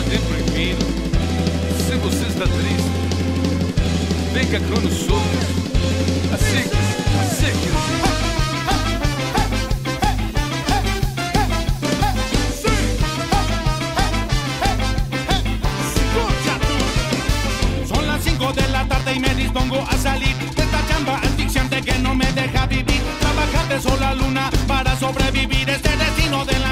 está deprimido, se você está triste, vem cá outros. Assim, assim, Son las 5 de la tarde y me dispongo a salir de esta chamba asfixiante que no me deja vivir. Trabajar de sol a luna para sobrevivir. Este destino de la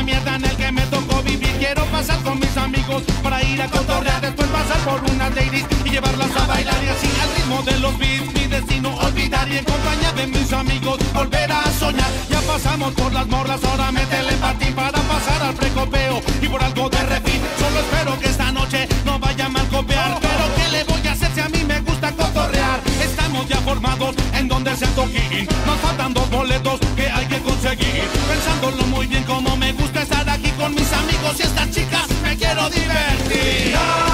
Quiero pasar con mis amigos para ir a cotorrear. Después pasar por unas ladies y llevarlas a bailar. Y así al ritmo de los beats, mi destino olvidar. Y en compañía de mis amigos volver a soñar. Ya pasamos por las morras, ahora métele patín para pasar al precopeo. Y por algo de refit, solo espero que esta noche no vaya mal copiar. Pero ¿qué le voy a hacer si a mí me gusta cotorrear? Estamos ya formados en donde se toquín. Nos faltan dos boletos que hay que conseguir. Pensándolo muy bien como me gusta fiesta, chicas, me quiero divertir.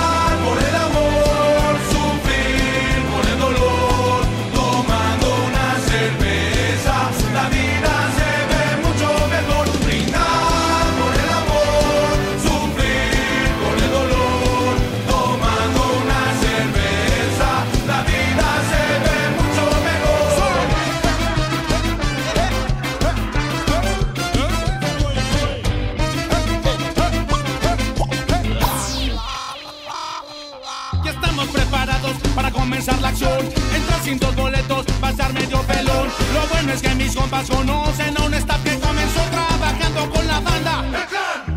Medio pelón. Lo bueno es que mis compas conocen a un staff que comenzó trabajando con la banda.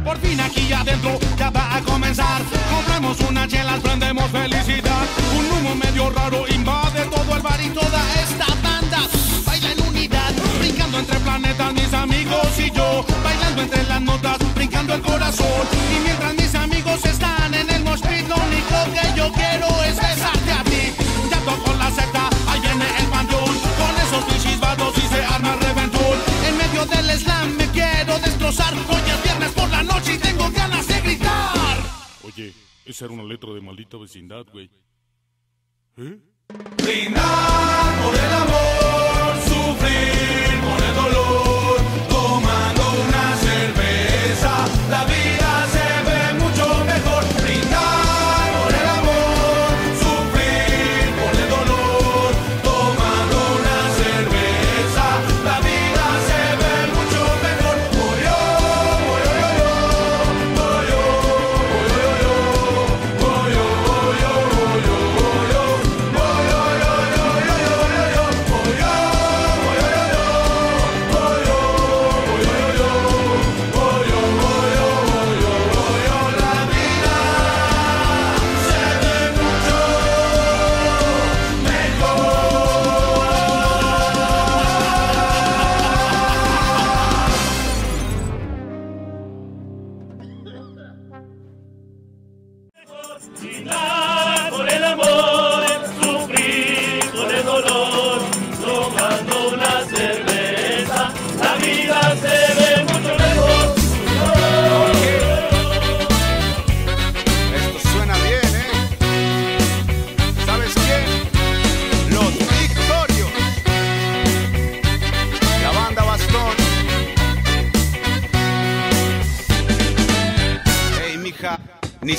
Por fin aquí adentro ya va a comenzar. Compramos unas chelas, prendemos felicidad. Un humo medio raro invade todo el bar y toda esta banda. Baila en unidad, brincando entre planetas, mis amigos y yo. Bailando entre las notas, brincando el corazón. Y mientras mis amigos están en el mosh pit, lo que yo quiero es besarte destrozar. Hoy es viernes por la noche y tengo ganas de gritar. Oye, esa era una letra de maldita vecindad, güey. ¿Eh? Brindar por el amor, Enough.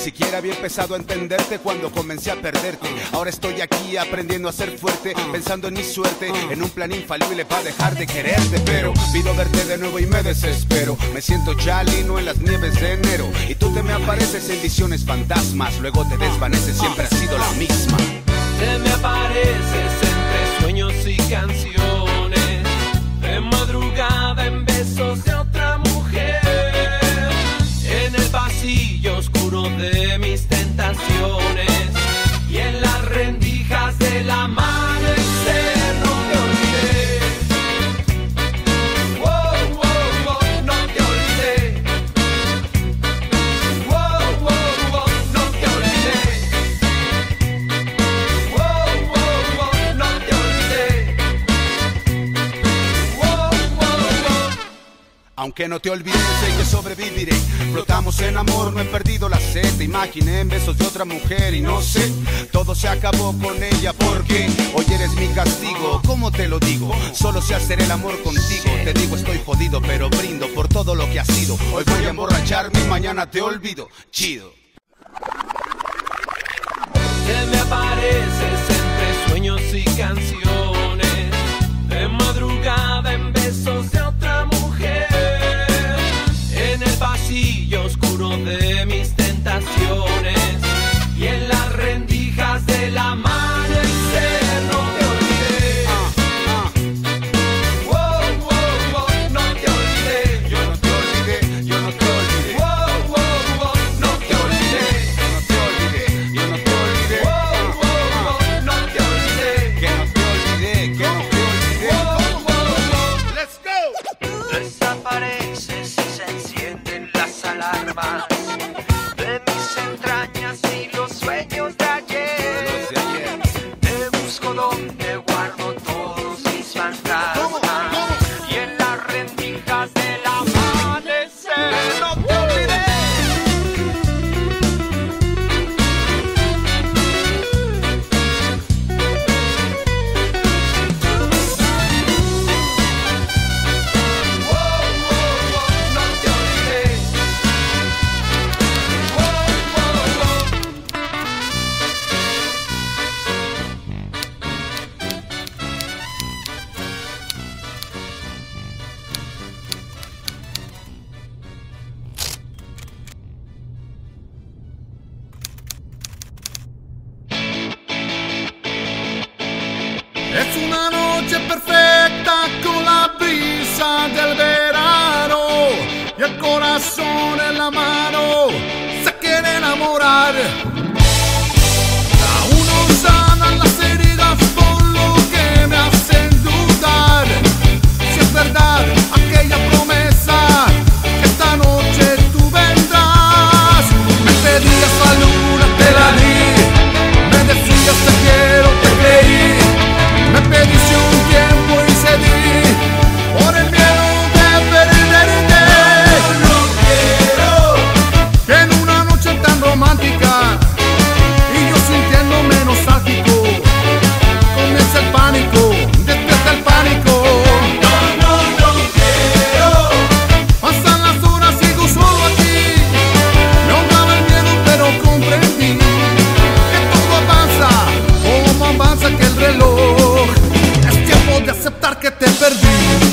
Siquiera había empezado a entenderte cuando comencé a perderte. Ahora estoy aquí aprendiendo a ser fuerte, pensando en mi suerte, en un plan infalible para dejar de quererte. Pero pido verte de nuevo y me desespero. Me siento ya lino en las nieves de enero. Y tú te me apareces en visiones fantasmas. Luego te desvaneces, siempre has sido la misma. Te me apareces entre sueños y canciones, Mr. Aunque no te olvides, sé que sobreviviré. Flotamos en amor, no he perdido la sed. Te imaginé en besos de otra mujer y no sé. Todo se acabó con ella porque hoy eres mi castigo. ¿Cómo te lo digo? Solo sé hacer el amor contigo. Te digo, estoy jodido, pero brindo por todo lo que has sido. Hoy voy a emborracharme y mañana te olvido. Chido. Te me apareces entre sueños y canciones. Es una noche perfecta con la brisa del verano y el corazón en la mano se quiere enamorar. Es tiempo de aceptar que te perdí.